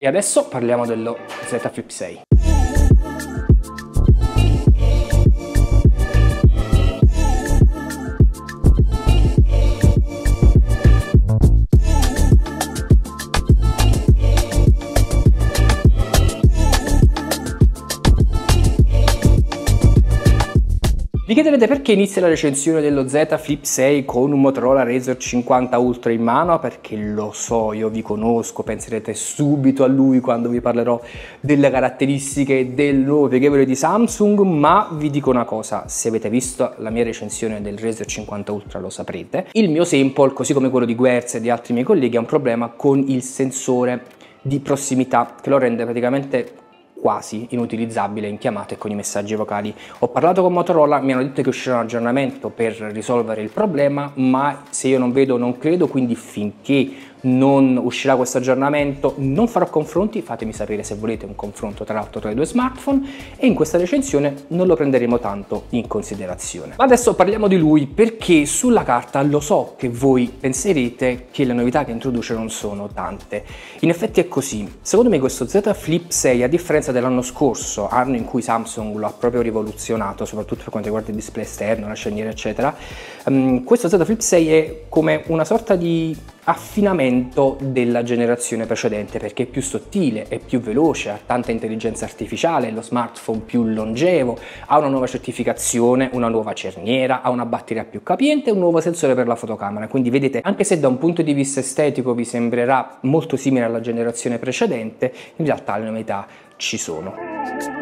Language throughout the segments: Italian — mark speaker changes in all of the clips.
Speaker 1: E adesso parliamo dello Z Flip 6. Chiederete perché inizia la recensione dello Z Flip 6 con un Motorola Razr 50 Ultra in mano? Perché lo so, io vi conosco, penserete subito a lui quando vi parlerò delle caratteristiche del nuovo pieghevole di Samsung, ma vi dico una cosa, se avete visto la mia recensione del Razr 50 Ultra lo saprete. Il mio sample, così come quello di Guerz e di altri miei colleghi, ha un problema con il sensore di prossimità che lo rende praticamente quasi inutilizzabile in chiamate e con i messaggi vocali. Ho parlato con Motorola, mi hanno detto che uscirà un aggiornamento per risolvere il problema, ma se io non vedo non credo, quindi finché non uscirà questo aggiornamento, non farò confronti, fatemi sapere se volete un confronto tra l'altro tra i due smartphone e in questa recensione non lo prenderemo tanto in considerazione. Ma adesso parliamo di lui perché sulla carta lo so che voi penserete che le novità che introduce non sono tante. In effetti è così. Secondo me questo Z Flip 6 a differenza dell'anno scorso, anno in cui Samsung lo ha proprio rivoluzionato, soprattutto per quanto riguarda il display esterno, la sceniera eccetera, um, questo Z Flip 6 è come una sorta di affinamento della generazione precedente perché è più sottile, è più veloce, ha tanta intelligenza artificiale, lo smartphone più longevo, ha una nuova certificazione, una nuova cerniera, ha una batteria più capiente e un nuovo sensore per la fotocamera. Quindi vedete, anche se da un punto di vista estetico vi sembrerà molto simile alla generazione precedente, in realtà le novità ci sono.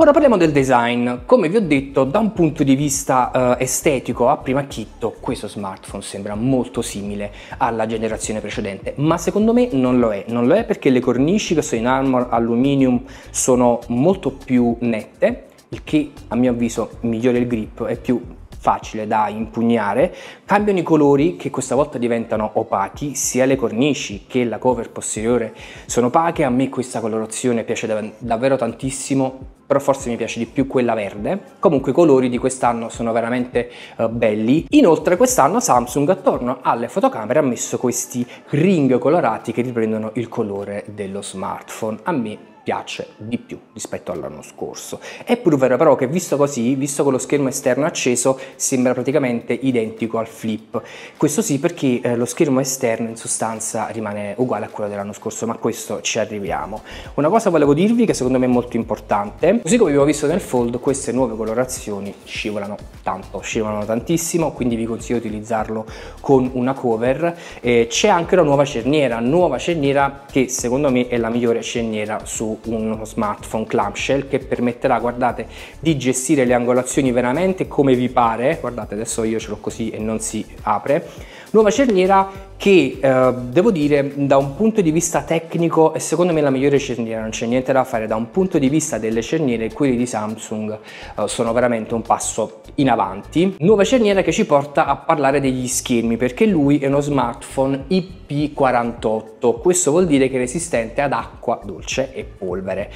Speaker 1: Ora parliamo del design. Come vi ho detto, da un punto di vista uh, estetico, a prima chitto, questo smartphone sembra molto simile alla generazione precedente, ma secondo me non lo è. Non lo è perché le cornici che sono in armor aluminium sono molto più nette, il che a mio avviso migliora il grip, è più facile da impugnare, cambiano i colori che questa volta diventano opachi, sia le cornici che la cover posteriore sono opache, a me questa colorazione piace dav davvero tantissimo, però forse mi piace di più quella verde. Comunque i colori di quest'anno sono veramente uh, belli. Inoltre quest'anno Samsung attorno alle fotocamere ha messo questi ring colorati che riprendono il colore dello smartphone. A me piace di più rispetto all'anno scorso. È pur vero però che visto così, visto con lo schermo esterno acceso, sembra praticamente identico al flip. Questo sì perché eh, lo schermo esterno in sostanza rimane uguale a quello dell'anno scorso, ma a questo ci arriviamo. Una cosa volevo dirvi che secondo me è molto importante, così come abbiamo visto nel fold, queste nuove colorazioni scivolano tanto, scivolano tantissimo, quindi vi consiglio di utilizzarlo con una cover. C'è anche una nuova cerniera, nuova cerniera che secondo me è la migliore cerniera su uno smartphone clamshell che permetterà, guardate, di gestire le angolazioni veramente come vi pare. Guardate, adesso io ce l'ho così e non si apre. Nuova cerniera che eh, devo dire da un punto di vista tecnico è secondo me la migliore cerniera, non c'è niente da fare, da un punto di vista delle cerniere quelli di Samsung eh, sono veramente un passo in avanti. Nuova cerniera che ci porta a parlare degli schermi perché lui è uno smartphone IP48, questo vuol dire che è resistente ad acqua, dolce e polvere.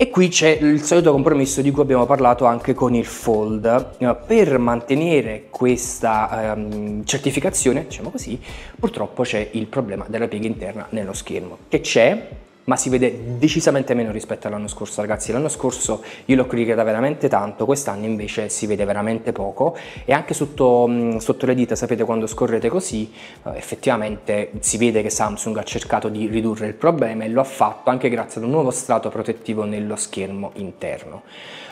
Speaker 1: E qui c'è il solito compromesso di cui abbiamo parlato anche con il Fold. Per mantenere questa um, certificazione, diciamo così, purtroppo c'è il problema della piega interna nello schermo, che c'è, ma si vede decisamente meno rispetto all'anno scorso ragazzi. L'anno scorso io l'ho criticata veramente tanto quest'anno invece si vede veramente poco. E anche sotto, sotto le dita sapete quando scorrete così eh, effettivamente si vede che Samsung ha cercato di ridurre il problema e lo ha fatto anche grazie ad un nuovo strato protettivo nello schermo interno.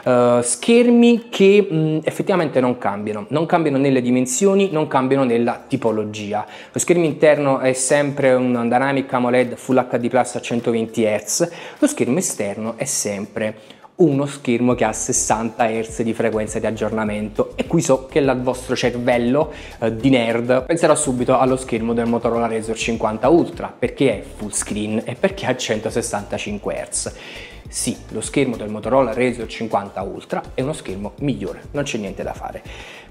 Speaker 1: Uh, schermi che mh, effettivamente non cambiano. Non cambiano nelle dimensioni non cambiano nella tipologia. Lo schermo interno è sempre un Dynamic AMOLED Full HD Plus a 120 120 Hz, lo schermo esterno è sempre uno schermo che ha 60 Hz di frequenza di aggiornamento e qui so che il vostro cervello eh, di nerd penserà subito allo schermo del Motorola Razr 50 Ultra perché è full screen e perché ha 165 Hz. Sì, lo schermo del Motorola Razr 50 Ultra è uno schermo migliore, non c'è niente da fare.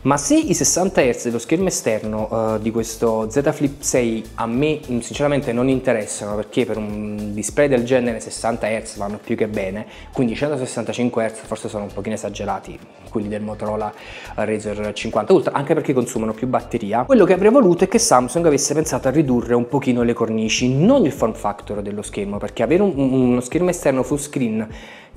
Speaker 1: Ma se i 60 Hz dello schermo esterno uh, di questo Z Flip 6 a me mm, sinceramente non interessano perché per un display del genere 60 Hz vanno più che bene, quindi 165 Hz forse sono un pochino esagerati quelli del Motorola Razr 50 Ultra, anche perché consumano più batteria. Quello che avrei voluto è che Samsung avesse pensato a ridurre un pochino le cornici, non il form factor dello schermo, perché avere un, uno schermo esterno full screen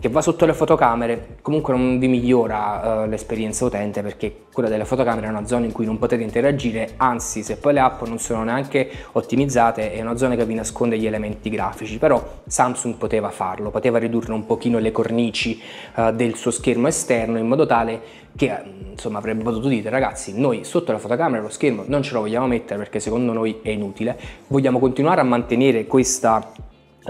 Speaker 1: che va sotto le fotocamere comunque non vi migliora uh, l'esperienza utente perché quella delle fotocamere è una zona in cui non potete interagire anzi se poi le app non sono neanche ottimizzate è una zona che vi nasconde gli elementi grafici però Samsung poteva farlo poteva ridurre un pochino le cornici uh, del suo schermo esterno in modo tale che insomma avrebbe potuto dire ragazzi noi sotto la fotocamera lo schermo non ce lo vogliamo mettere perché secondo noi è inutile. Vogliamo continuare a mantenere questa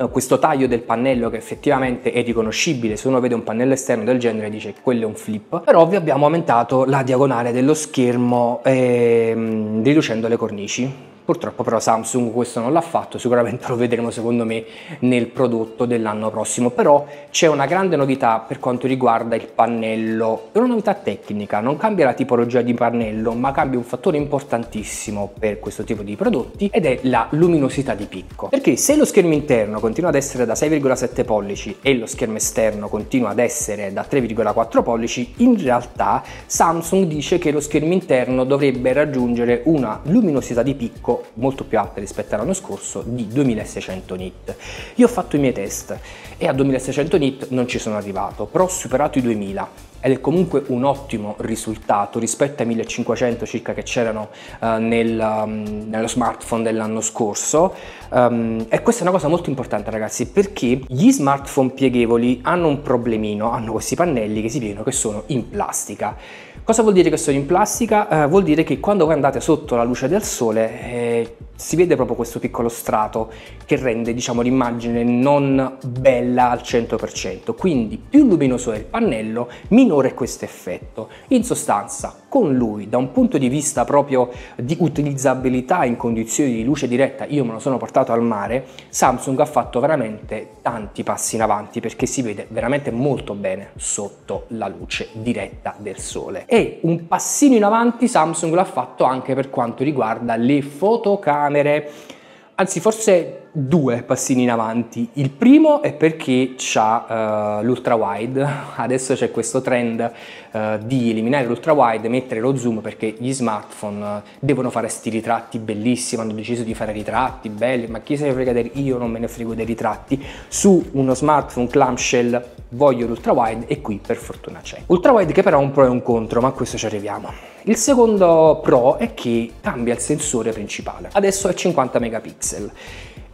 Speaker 1: questo taglio del pannello che effettivamente è riconoscibile se uno vede un pannello esterno del genere dice quello è un flip però vi abbiamo aumentato la diagonale dello schermo ehm, riducendo le cornici Purtroppo però Samsung questo non l'ha fatto, sicuramente lo vedremo secondo me nel prodotto dell'anno prossimo, però c'è una grande novità per quanto riguarda il pannello, è una novità tecnica, non cambia la tipologia di pannello ma cambia un fattore importantissimo per questo tipo di prodotti ed è la luminosità di picco, perché se lo schermo interno continua ad essere da 6,7 pollici e lo schermo esterno continua ad essere da 3,4 pollici, in realtà Samsung dice che lo schermo interno dovrebbe raggiungere una luminosità di picco molto più alta rispetto all'anno scorso di 2600 nit. Io ho fatto i miei test e a 2600 nit non ci sono arrivato, però ho superato i 2000 ed è comunque un ottimo risultato rispetto ai 1500 circa che c'erano uh, nel, um, nello smartphone dell'anno scorso. Um, e questa è una cosa molto importante ragazzi perché gli smartphone pieghevoli hanno un problemino, hanno questi pannelli che si vedono che sono in plastica. Cosa vuol dire che sono in plastica? Eh, vuol dire che quando voi andate sotto la luce del sole eh, si vede proprio questo piccolo strato che rende diciamo, l'immagine non bella al 100%, quindi più luminoso è il pannello, minore questo effetto. In sostanza, con lui, da un punto di vista proprio di utilizzabilità in condizioni di luce diretta, io me lo sono portato al mare, Samsung ha fatto veramente tanti passi in avanti perché si vede veramente molto bene sotto la luce diretta del sole. E un passino in avanti Samsung l'ha fatto anche per quanto riguarda le fotocamere anzi forse due passini in avanti. Il primo è perché c'ha uh, l'ultra wide, adesso c'è questo trend uh, di eliminare l'ultra wide, mettere lo zoom perché gli smartphone uh, devono fare sti ritratti bellissimi, hanno deciso di fare ritratti belli, ma chi se ne frega dei io non me ne frego dei ritratti, su uno smartphone clamshell voglio l'ultra wide e qui per fortuna c'è. Ultra wide che però ha un pro e un contro, ma a questo ci arriviamo. Il secondo pro è che cambia il sensore principale. Adesso è 50 megapixel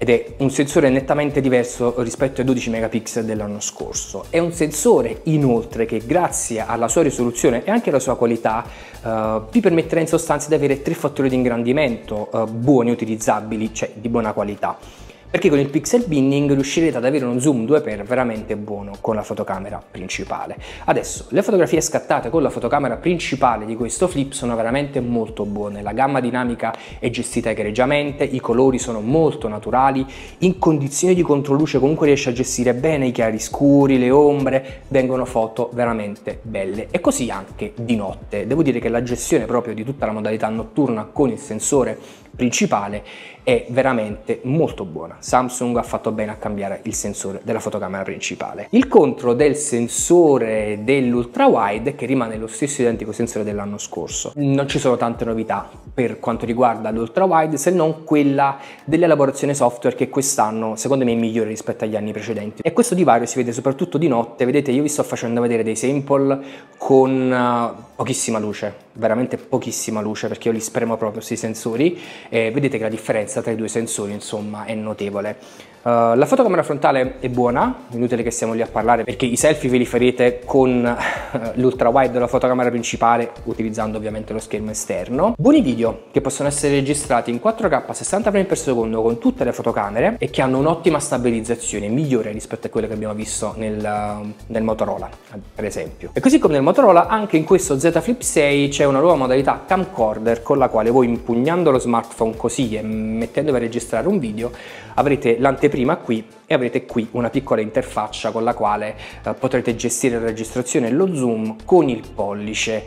Speaker 1: ed è un sensore nettamente diverso rispetto ai 12 megapixel dell'anno scorso. È un sensore inoltre che grazie alla sua risoluzione e anche alla sua qualità uh, vi permetterà in sostanza di avere tre fattori di ingrandimento uh, buoni, utilizzabili, cioè di buona qualità perché con il pixel binning riuscirete ad avere uno zoom 2x veramente buono con la fotocamera principale. Adesso, le fotografie scattate con la fotocamera principale di questo flip sono veramente molto buone, la gamma dinamica è gestita egregiamente, i colori sono molto naturali, in condizioni di controluce comunque riesce a gestire bene i chiari scuri, le ombre, vengono foto veramente belle e così anche di notte. Devo dire che la gestione proprio di tutta la modalità notturna con il sensore principale è veramente molto buona. Samsung ha fatto bene a cambiare il sensore della fotocamera principale. Il contro del sensore dell'ultra wide che rimane lo stesso identico sensore dell'anno scorso. Non ci sono tante novità per quanto riguarda l'ultra wide se non quella dell'elaborazione software che quest'anno secondo me è migliore rispetto agli anni precedenti. E questo divario si vede soprattutto di notte, vedete io vi sto facendo vedere dei sample con uh, pochissima luce, veramente pochissima luce perché io li spremo proprio sui sensori e vedete che la differenza tra i due sensori insomma è notevole. Uh, la fotocamera frontale è buona, inutile che stiamo lì a parlare perché i selfie ve li farete con uh, l'ultra wide della fotocamera principale utilizzando ovviamente lo schermo esterno. Buoni video che possono essere registrati in 4K a 60 frame per secondo con tutte le fotocamere e che hanno un'ottima stabilizzazione, migliore rispetto a quelle che abbiamo visto nel, uh, nel Motorola per esempio. E così come nel Motorola anche in questo Z Flip 6 c'è una nuova modalità camcorder con la quale voi impugnando lo smartphone così e mettendovi a registrare un video avrete l'anteprima qui e avrete qui una piccola interfaccia con la quale eh, potrete gestire la registrazione e lo zoom con il pollice.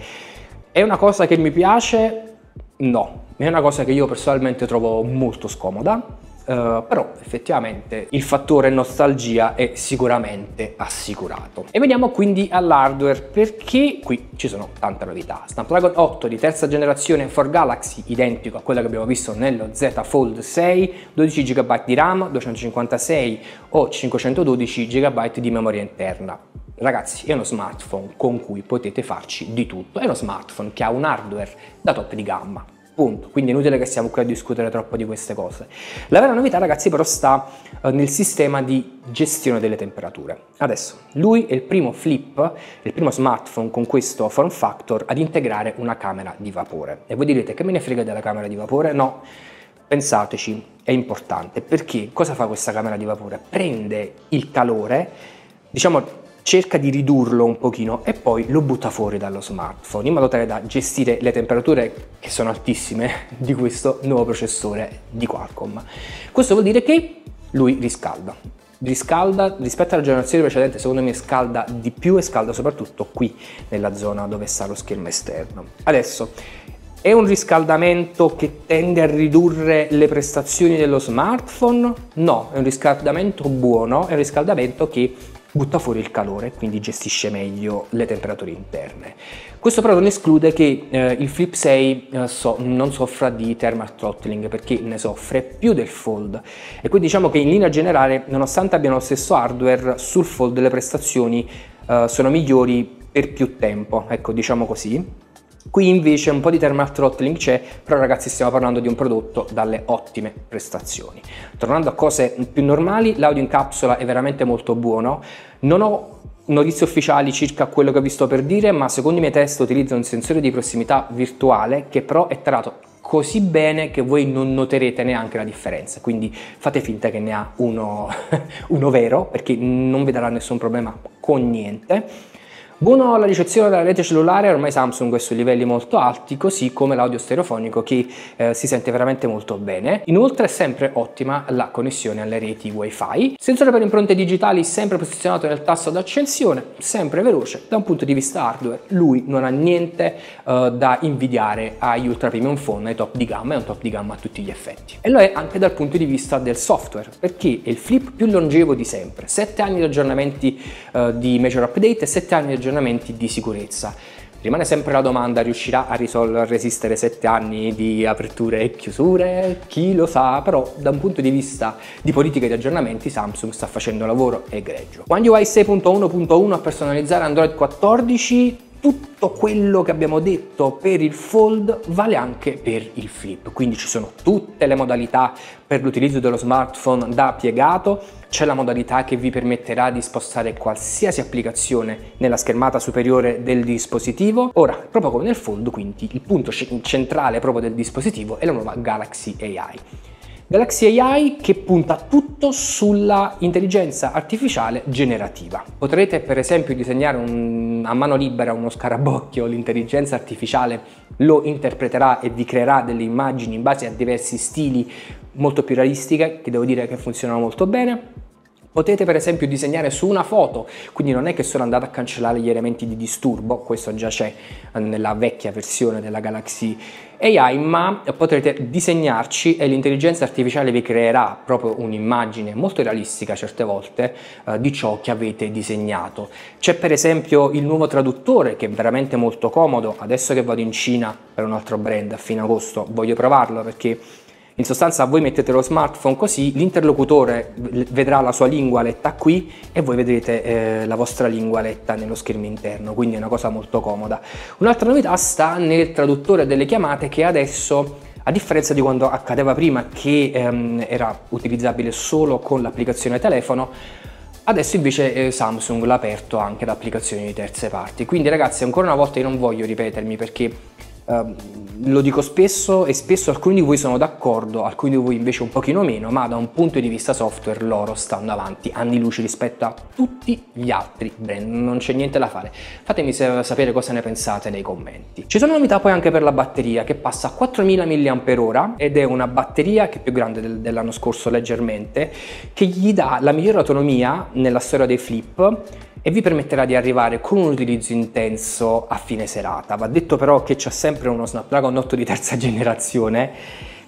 Speaker 1: È una cosa che mi piace? No, è una cosa che io personalmente trovo molto scomoda Uh, però effettivamente il fattore nostalgia è sicuramente assicurato. E veniamo quindi all'hardware perché qui ci sono tante novità. Snapdragon 8 di terza generazione for Galaxy, identico a quello che abbiamo visto nello Z Fold 6, 12 GB di RAM, 256 o 512 GB di memoria interna. Ragazzi, è uno smartphone con cui potete farci di tutto. È uno smartphone che ha un hardware da top di gamma Punto. Quindi è inutile che stiamo qui a discutere troppo di queste cose. La vera novità, ragazzi, però sta eh, nel sistema di gestione delle temperature. Adesso, lui è il primo flip, il primo smartphone con questo form factor ad integrare una camera di vapore. E voi direte che me ne frega della camera di vapore? No. Pensateci, è importante perché cosa fa questa camera di vapore? Prende il calore, diciamo cerca di ridurlo un pochino e poi lo butta fuori dallo smartphone in modo tale da gestire le temperature che sono altissime di questo nuovo processore di Qualcomm. Questo vuol dire che lui riscalda. Riscalda rispetto alla generazione precedente, secondo me scalda di più e scalda soprattutto qui nella zona dove sta lo schermo esterno. Adesso è un riscaldamento che tende a ridurre le prestazioni dello smartphone? No, è un riscaldamento buono, è un riscaldamento che butta fuori il calore, quindi gestisce meglio le temperature interne. Questo però non esclude che eh, il Flip 6 eh, so, non soffra di thermal throttling perché ne soffre più del Fold e quindi diciamo che in linea generale nonostante abbiano lo stesso hardware sul Fold le prestazioni eh, sono migliori per più tempo, ecco diciamo così. Qui invece un po' di thermal throttling c'è, però ragazzi stiamo parlando di un prodotto dalle ottime prestazioni. Tornando a cose più normali, l'audio in capsula è veramente molto buono. Non ho notizie ufficiali circa quello che vi sto per dire, ma secondo i miei test utilizza un sensore di prossimità virtuale che però è tarato così bene che voi non noterete neanche la differenza, quindi fate finta che ne ha uno, uno vero perché non vi darà nessun problema con niente. Buono la ricezione della rete cellulare, ormai Samsung è su livelli molto alti, così come l'audio stereofonico che eh, si sente veramente molto bene. Inoltre è sempre ottima la connessione alle reti wifi. Sensore per impronte digitali sempre posizionato nel tasto d'accensione, sempre veloce. Da un punto di vista hardware lui non ha niente eh, da invidiare agli ultra premium phone, ai top di gamma, è un top di gamma a tutti gli effetti. E lo è anche dal punto di vista del software, perché è il flip più longevo di sempre. 7 anni di aggiornamenti eh, di major update e 7 anni di aggiornamenti aggiornamenti di sicurezza. Rimane sempre la domanda, riuscirà a, a resistere 7 anni di aperture e chiusure? Chi lo sa, però da un punto di vista di politiche di aggiornamenti Samsung sta facendo lavoro egregio. One UI 6.1.1 a personalizzare Android 14 tutto quello che abbiamo detto per il fold vale anche per il flip, quindi ci sono tutte le modalità per l'utilizzo dello smartphone da piegato, c'è la modalità che vi permetterà di spostare qualsiasi applicazione nella schermata superiore del dispositivo. Ora, proprio come nel fold, quindi il punto centrale proprio del dispositivo è la nuova Galaxy AI. Galaxy AI che punta tutto sulla intelligenza artificiale generativa. Potrete per esempio disegnare un, a mano libera uno scarabocchio, l'intelligenza artificiale lo interpreterà e vi creerà delle immagini in base a diversi stili molto più realistiche che devo dire che funzionano molto bene Potete per esempio disegnare su una foto, quindi non è che sono andato a cancellare gli elementi di disturbo, questo già c'è eh, nella vecchia versione della Galaxy AI, ma potrete disegnarci e l'intelligenza artificiale vi creerà proprio un'immagine molto realistica certe volte eh, di ciò che avete disegnato. C'è per esempio il nuovo traduttore che è veramente molto comodo, adesso che vado in Cina per un altro brand a fine agosto voglio provarlo perché in sostanza voi mettete lo smartphone così, l'interlocutore vedrà la sua lingua letta qui e voi vedrete eh, la vostra lingua letta nello schermo interno, quindi è una cosa molto comoda. Un'altra novità sta nel traduttore delle chiamate che adesso a differenza di quando accadeva prima che ehm, era utilizzabile solo con l'applicazione telefono, adesso invece eh, Samsung l'ha aperto anche ad applicazioni di terze parti. Quindi ragazzi ancora una volta io non voglio ripetermi perché Uh, lo dico spesso e spesso alcuni di voi sono d'accordo, alcuni di voi invece un pochino meno, ma da un punto di vista software loro stanno avanti anni luce rispetto a tutti gli altri brand, non c'è niente da fare. Fatemi sapere cosa ne pensate nei commenti. Ci sono novità poi anche per la batteria che passa a 4000 mAh ed è una batteria che è più grande del, dell'anno scorso leggermente, che gli dà la migliore autonomia nella storia dei flip e vi permetterà di arrivare con un utilizzo intenso a fine serata. Va detto però che c'è sempre uno Snapdragon 8 di terza generazione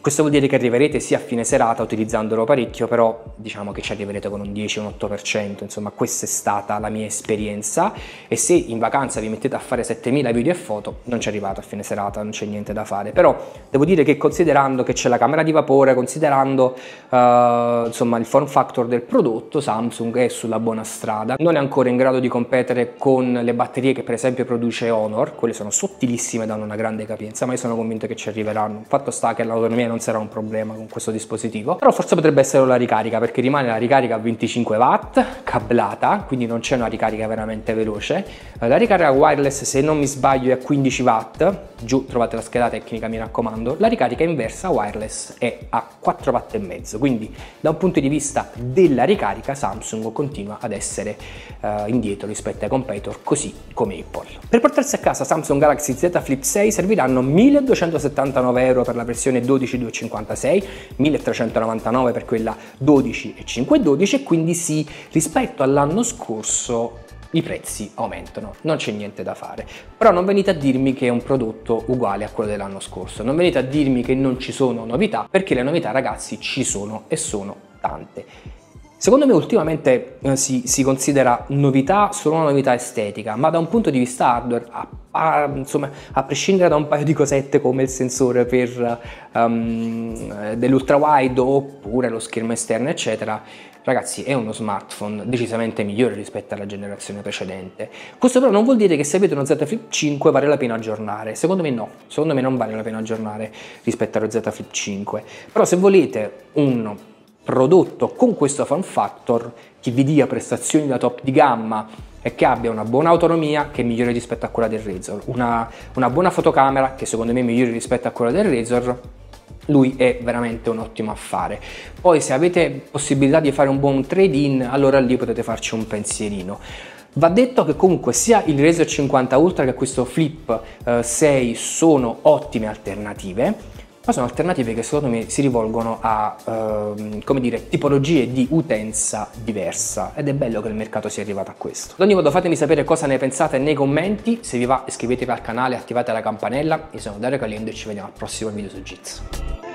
Speaker 1: questo vuol dire che arriverete sia a fine serata utilizzandolo parecchio, però diciamo che ci arriverete con un 10 un 8%, insomma questa è stata la mia esperienza. E se in vacanza vi mettete a fare 7000 video e foto non ci arrivate a fine serata, non c'è niente da fare, però devo dire che considerando che c'è la camera di vapore, considerando uh, insomma il form factor del prodotto, Samsung è sulla buona strada, non è ancora in grado di competere con le batterie che per esempio produce Honor, quelle sono sottilissime, danno una grande capienza, ma io sono convinto che ci arriveranno, fatto sta che l'autonomia non sarà un problema con questo dispositivo però forse potrebbe essere la ricarica perché rimane la ricarica a 25 watt cablata quindi non c'è una ricarica veramente veloce. La ricarica wireless se non mi sbaglio è a 15 watt. Giù trovate la scheda tecnica mi raccomando. La ricarica inversa wireless è a 4 watt e mezzo. Quindi da un punto di vista della ricarica Samsung continua ad essere uh, indietro rispetto ai competitor così come Apple. Per portarsi a casa Samsung Galaxy Z Flip 6 serviranno 1279 euro per la versione 12 256, 1399 per quella 12 e 512 e quindi sì, rispetto all'anno scorso i prezzi aumentano, non c'è niente da fare. Però non venite a dirmi che è un prodotto uguale a quello dell'anno scorso, non venite a dirmi che non ci sono novità, perché le novità ragazzi ci sono e sono tante. Secondo me ultimamente eh, si, si, considera novità solo una novità estetica, ma da un punto di vista hardware, a, a, insomma, a prescindere da un paio di cosette come il sensore per, um, dell'ultra oppure lo schermo esterno, eccetera, ragazzi è uno smartphone decisamente migliore rispetto alla generazione precedente. Questo però non vuol dire che se avete uno Z Flip 5 vale la pena aggiornare, secondo me no, secondo me non vale la pena aggiornare rispetto allo Z Flip 5, però se volete un prodotto con questo form factor che vi dia prestazioni da top di gamma e che abbia una buona autonomia che è migliore rispetto a quella del Razor, una, una buona fotocamera che secondo me è migliore rispetto a quella del Razor, lui è veramente un ottimo affare. Poi se avete possibilità di fare un buon trade-in, allora lì potete farci un pensierino. Va detto che comunque sia il Razor 50 Ultra che questo Flip eh, 6 sono ottime alternative ma sono alternative che secondo me si rivolgono a ehm, come dire, tipologie di utenza diversa ed è bello che il mercato sia arrivato a questo. Ad ogni modo fatemi sapere cosa ne pensate nei commenti, se vi va iscrivetevi al canale, attivate la campanella, io sono Dario Caliendo e ci vediamo al prossimo video su Jitsu.